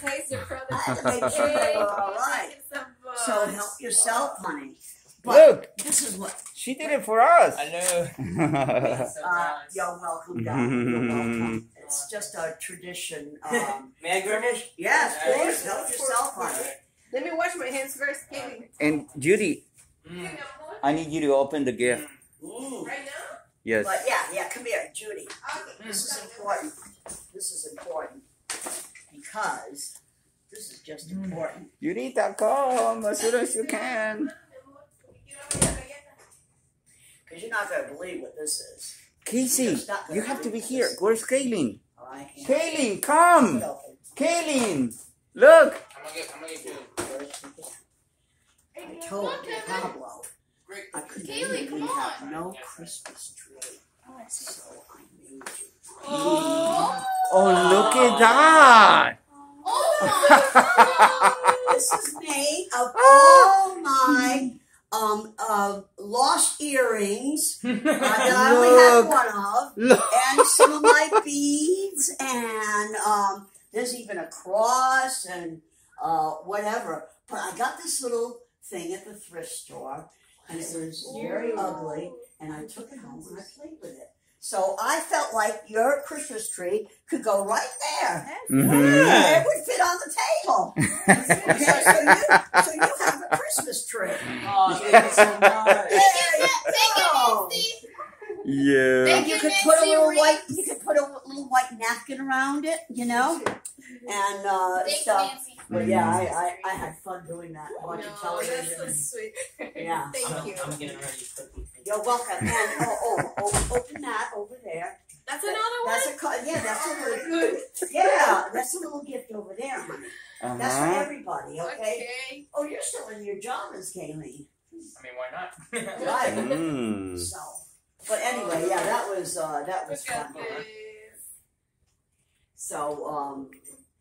taster from the I had to make sure they were all right. So help yourself, honey. But Look, this is what. she did it for us. I know. So Uh, nice. you're welcome, Doc. You're welcome. It's just a tradition. Um, May I grab it? yes, Yeah. please help yourself, honey. Let me wash my hands first, Katie. and Judy, Mm. I need you to open the gift. Mm. Right now? Yes. But yeah, yeah, come here, Judy. Okay. This is important. This is important because this is just important. Judita, come as soon as you can. Because you're not going to believe what this is. Casey, you have to be here. Where's Kaylin? Oh, All right? Kaylin, come. it. Kaylin, look. I'm gonna get. I'm gonna get you. I told Pablo Great. I couldn't Kaylee, even come have no Christmas tree. So I made you. Oh. Oh, look at that. Oh This is made of all my um uh, lost earrings uh, that I only have one of, and some of my beads, and um, there's even a cross and uh, whatever. But I got this little thing at the thrift store, and it was very ugly, and I took it home and I played with it. So I felt like your Christmas tree could go right there. Mhm. It would fit on the table. Okay, so, you, so you have a Christmas tree. Oh, thank you so much. There you go. Yeah. Thank You you, could put a little Reese. white. You could put a little white napkin around it, you know, and uh, Thanks, stuff. Nancy. But yeah, I, I, I had fun doing that, watching No, television. that's so sweet. Yeah. Thank I'm, you. I'm getting ready to cook. You're welcome. And oh, oh, oh, open that over there. That's another one? That's a co- yeah. That's a little Good. yeah. That's a little gift over there, honey. That's for Uh-huh. everybody. Okay. Okay. Oh, you're still in your pajamas, Kaylee. I mean, why not? Right. Mm. So, but anyway, yeah, that was uh, that was fun. this. So, um,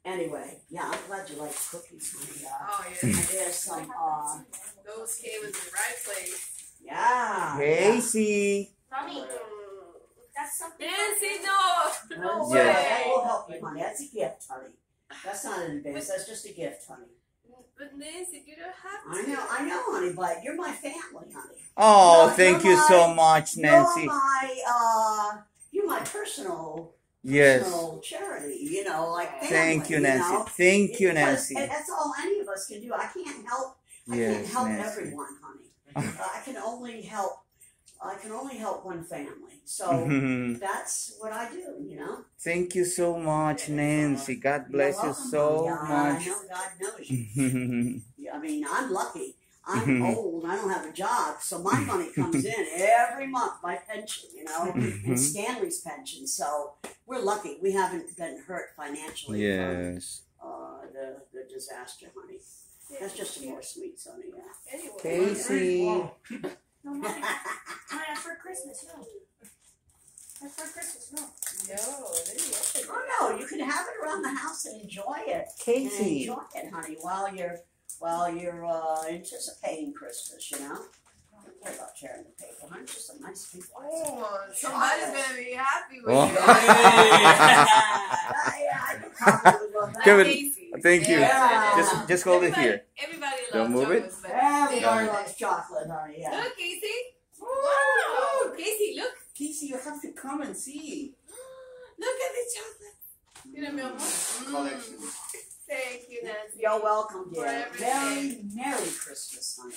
anyway, yeah, I'm glad you like cookies, honey. Uh, Oh, and yeah. there's some, uh, Those came in the right place. Yeah. Casey. Mommy. That's something. Nancy, no. No yeah. way. that will help you, honey. That's a gift, honey. That's not an advance. That's just a gift, honey. But Nancy, you don't have I know, I know, honey, but you're my family, honey. Oh, No, thank you're you so much, Nancy. You're my, uh, you're my personal, Yes. personal charity. You know, like family. Thank you, Nancy. know? Thank you, Nancy. that's all any of us can do. I can't help. I can't help Nancy. everyone, honey. Uh, I can only help. I can only help one family. So Mhm. that's what I do. You know. Thank you so much, Nancy. God bless you so much. I know God knows you. I mean, I'm lucky. I'm old. I don't have a job, so my money comes in every month. My pension, you know, and Mhm. Stanley's pension. So we're lucky. We haven't been hurt financially yes. from uh, the the disaster, honey. That's just some more sweets, honey. Yeah. Anyway. Casey. No, mommy. Mommy, for Christmas. No. That's for Christmas. No. No, there you go. Oh no, you can have it around the house and enjoy it. And Casey. enjoy it, honey, while you're while you're uh, anticipating Christmas. You know. Don't worry about tearing the paper, honey. Just a nice big one. Oh, somebody's gonna be happy with Oh. you. yeah, I could probably love that. Give it- Casey. Thank you. Yeah. Just just hold it here. Everybody loves Don't move it. Everybody they- loves chocolate, honey. Yeah. Look, Casey. Wow. Casey, look. Casey, you have to come and see. Look at the chocolate. Mira, mi amor. Collection. Mm. Thank you, Nancy. You're welcome, dear. For. Merry, Merry Christmas, honey.